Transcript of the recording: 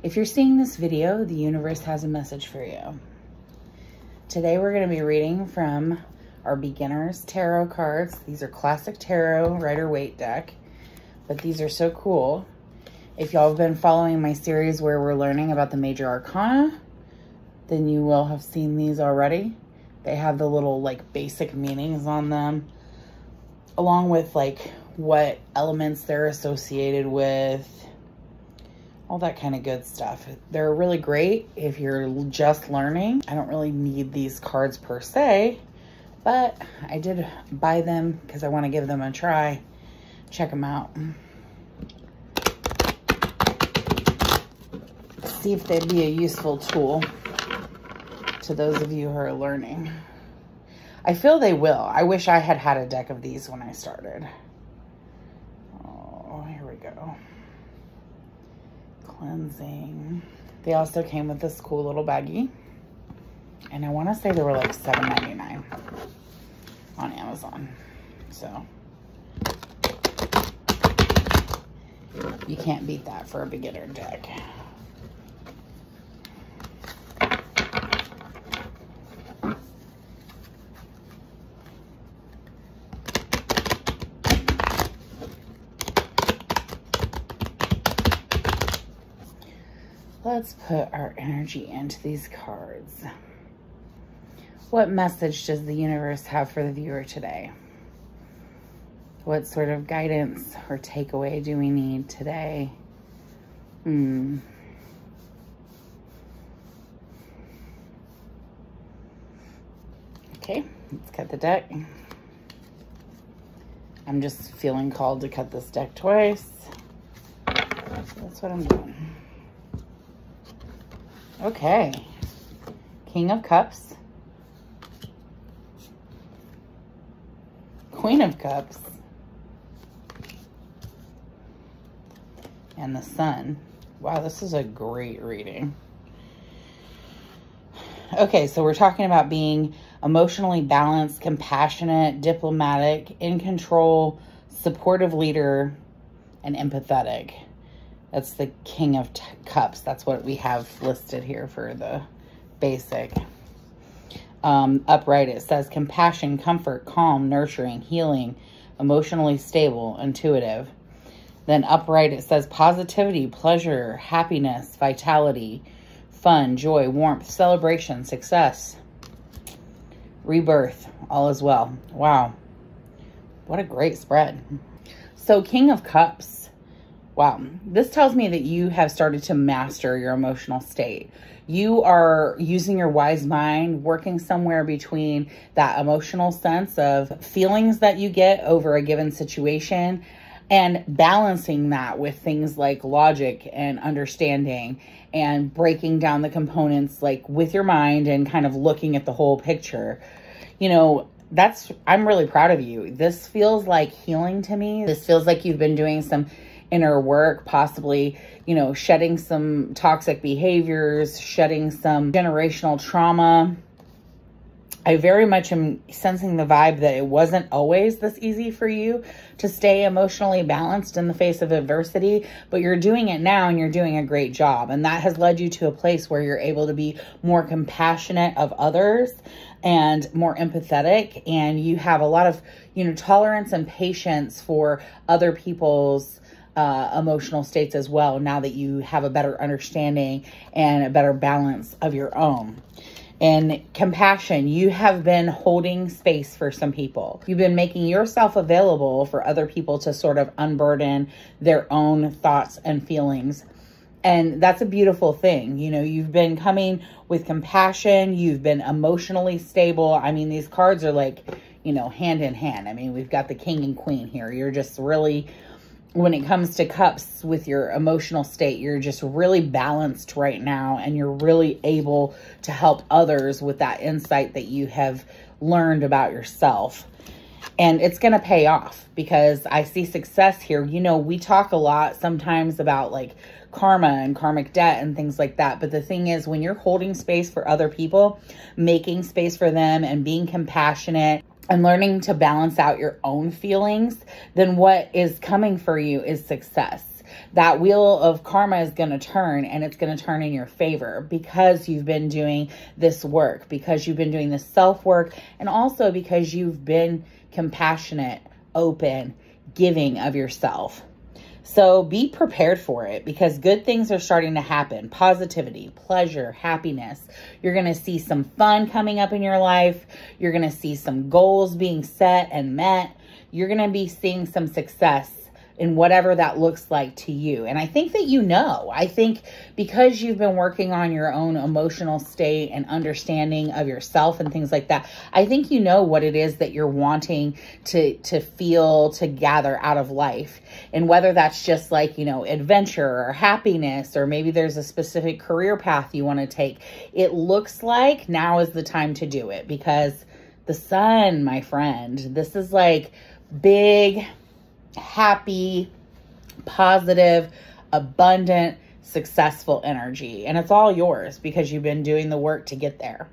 If you're seeing this video, the universe has a message for you. Today we're going to be reading from our beginners tarot cards. These are classic tarot Rider-Waite deck, but these are so cool. If y'all have been following my series where we're learning about the major arcana, then you will have seen these already. They have the little like basic meanings on them, along with like what elements they're associated with, all that kind of good stuff. They're really great if you're just learning. I don't really need these cards per se, but I did buy them because I want to give them a try. Check them out. See if they'd be a useful tool to those of you who are learning. I feel they will. I wish I had had a deck of these when I started. Oh, here we go. Cleansing. They also came with this cool little baggie. And I want to say they were like $7.99 on Amazon. So you can't beat that for a beginner deck. Let's put our energy into these cards. What message does the universe have for the viewer today? What sort of guidance or takeaway do we need today? Hmm. Okay, let's cut the deck. I'm just feeling called to cut this deck twice. That's what I'm doing. Okay. King of Cups. Queen of Cups. And the Sun. Wow, this is a great reading. Okay, so we're talking about being emotionally balanced, compassionate, diplomatic, in control, supportive leader, and empathetic. That's the King of Cups. That's what we have listed here for the basic. Um, upright, it says compassion, comfort, calm, nurturing, healing, emotionally stable, intuitive. Then upright, it says positivity, pleasure, happiness, vitality, fun, joy, warmth, celebration, success, rebirth, all is well. Wow. What a great spread. So King of Cups Wow. This tells me that you have started to master your emotional state. You are using your wise mind, working somewhere between that emotional sense of feelings that you get over a given situation and balancing that with things like logic and understanding and breaking down the components like with your mind and kind of looking at the whole picture. You know, that's, I'm really proud of you. This feels like healing to me. This feels like you've been doing some inner work, possibly, you know, shedding some toxic behaviors, shedding some generational trauma. I very much am sensing the vibe that it wasn't always this easy for you to stay emotionally balanced in the face of adversity, but you're doing it now and you're doing a great job. And that has led you to a place where you're able to be more compassionate of others and more empathetic and you have a lot of, you know, tolerance and patience for other people's uh, emotional states as well now that you have a better understanding and a better balance of your own. And compassion, you have been holding space for some people. You've been making yourself available for other people to sort of unburden their own thoughts and feelings. And that's a beautiful thing. You know, you've been coming with compassion, you've been emotionally stable. I mean, these cards are like, you know, hand in hand. I mean, we've got the king and queen here. You're just really when it comes to cups with your emotional state, you're just really balanced right now and you're really able to help others with that insight that you have learned about yourself. And it's going to pay off because I see success here. You know, we talk a lot sometimes about like karma and karmic debt and things like that. But the thing is, when you're holding space for other people, making space for them and being compassionate and learning to balance out your own feelings, then what is coming for you is success. that wheel of karma is going to turn and it's going to turn in your favor because you've been doing this work, because you've been doing this self work, and also because you've been compassionate, open, giving of yourself. So be prepared for it because good things are starting to happen. Positivity, pleasure, happiness. You're going to see some fun coming up in your life. You're going to see some goals being set and met. You're going to be seeing some success in whatever that looks like to you. And I think that you know. I think because you've been working on your own emotional state and understanding of yourself and things like that, I think you know what it is that you're wanting to to feel to gather out of life. And whether that's just like, you know, adventure or happiness or maybe there's a specific career path you want to take, it looks like now is the time to do it because the sun, my friend, this is like big happy, positive, abundant, successful energy. And it's all yours because you've been doing the work to get there.